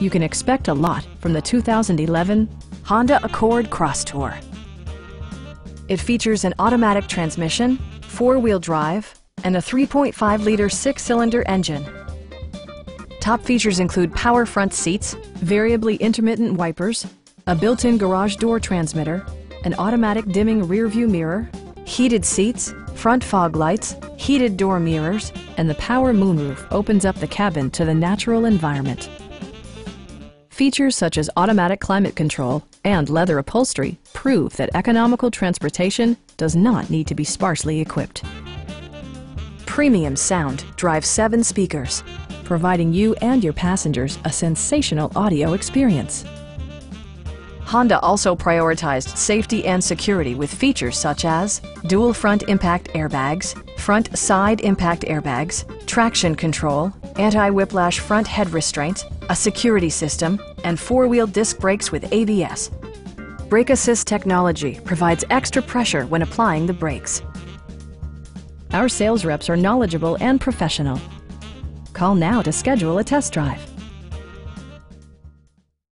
You can expect a lot from the 2011 Honda Accord Crosstour. It features an automatic transmission, four-wheel drive, and a 3.5-liter six-cylinder engine. Top features include power front seats, variably intermittent wipers, a built-in garage door transmitter, an automatic dimming rearview mirror, heated seats, front fog lights, heated door mirrors, and the power moonroof opens up the cabin to the natural environment. Features such as automatic climate control and leather upholstery prove that economical transportation does not need to be sparsely equipped. Premium sound drives seven speakers, providing you and your passengers a sensational audio experience. Honda also prioritized safety and security with features such as dual front impact airbags, front side impact airbags, traction control, anti-whiplash front head restraints, a security system, and four-wheel disc brakes with ABS. Brake Assist technology provides extra pressure when applying the brakes. Our sales reps are knowledgeable and professional. Call now to schedule a test drive.